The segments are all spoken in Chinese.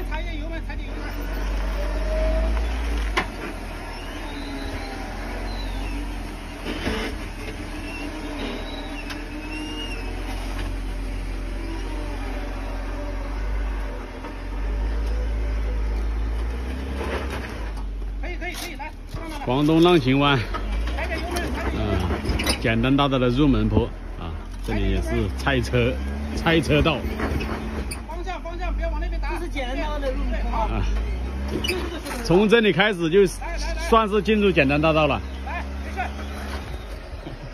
门踩点油门，踩点油门。可以可以可以，来，广东浪琴湾，踩点油门，踩点油门。嗯，简单大道的入门坡啊，这里也是猜车猜车道方向方向，不要往那边打。这是简单道的入门对好，啊，从这里开始就算是进入简单大道了。来，没事。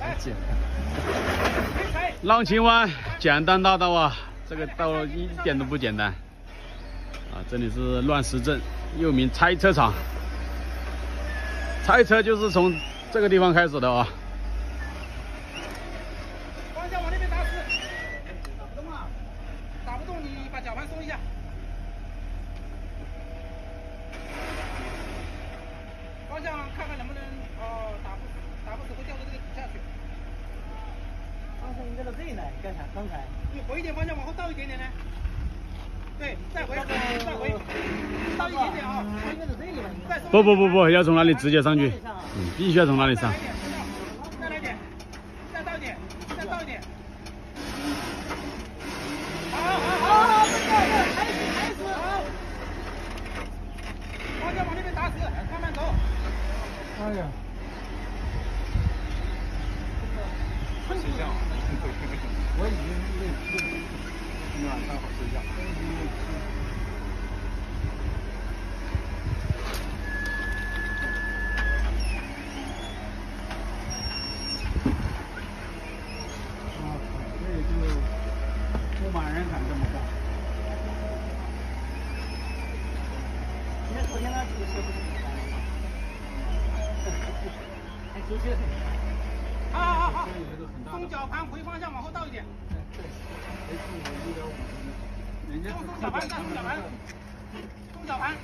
来，没踩。浪琴湾简单大道啊，这个道路一点都不简单啊！这里是乱石镇，又名拆车场。拆车就是从这个地方开始的啊。方向往那边打死。打不动啊？打不动，你把绞盘松一下。方向看看能不能哦，打不死，打不死会掉到这个底下去。方向应该到这里来，刚才。你回一点方向，往后倒一点点呢。对，再回，再回，倒一点点啊。应该是这里吧？不不不不，要从哪里直接上去？嗯，必须要从哪里上再来。点，再，倒一点，再倒一点。好好好，开始开始。方向往那边打死，慢慢走。哎呀，我已经累了，今天晚上好睡觉。啊，这也就不满人敢这么干。你昨天那几个车不是很干吗？还出去了。好好好好这有一个很，大的松绞盘回方向往后倒一点，松松绞盘，再松绞盘，松绞盘，